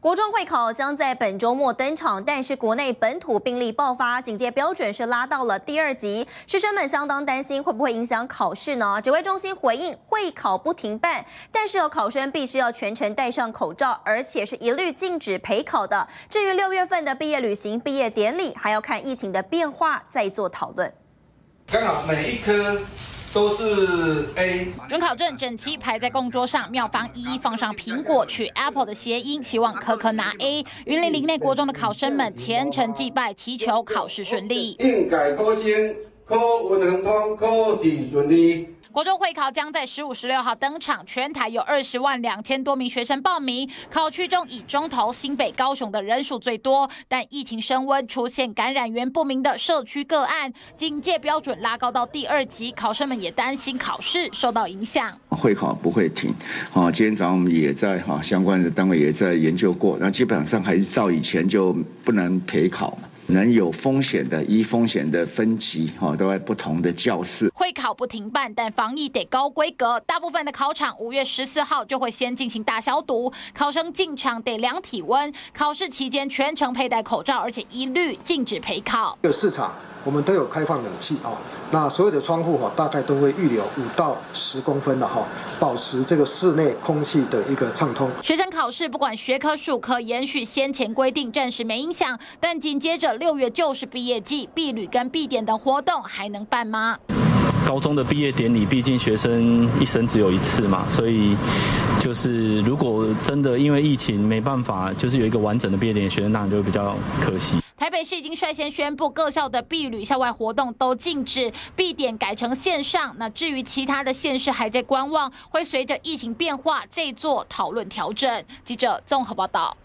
国中会考将在本周末登场，但是国内本土病例爆发，警戒标准是拉到了第二级，师生们相当担心会不会影响考试呢？指挥中心回应，会考不停办，但是有考生必须要全程戴上口罩，而且是一律禁止陪考的。至于六月份的毕业旅行、毕业典礼，还要看疫情的变化再做讨论。刚好每一科。都是 A。准考证整齐排在供桌上，妙方一一放上苹果取 Apple 的谐音，希望科科拿 A。云林林内国中的考生们虔诚祭拜，祈求考试顺利。考运亨通，考试顺利。国中会考将在十五、十六号登场，全台有二十万两千多名学生报名。考区中以中投、新北、高雄的人数最多，但疫情升温，出现感染源不明的社区个案，警戒标准拉高到第二级，考生们也担心考试受到影响。会考不会停，啊，今天早上我们也在哈相关的单位也在研究过，那基本上还是照以前就不能陪考嘛。能有风险的，一风险的分级，哈，都在不同的教室。会考不停办，但防疫得高规格。大部分的考场五月十四号就会先进行大消毒，考生进场得量体温，考试期间全程佩戴口罩，而且一律禁止陪考。有市场。我们都有开放冷气啊，那所有的窗户哈，大概都会预留五到十公分的哈，保持这个室内空气的一个畅通。学生考试不管学科数科，延续先前规定，暂时没影响。但紧接着六月就是毕业季，毕旅跟毕点等活动还能办吗？高中的毕业典礼，毕竟学生一生只有一次嘛，所以就是如果真的因为疫情没办法，就是有一个完整的毕业典礼，学生当然就会比较可惜。台北市已经率先宣布，各校的毕旅校外活动都禁止，毕点改成线上。那至于其他的县市还在观望，会随着疫情变化再做讨论调整。记者综合报道。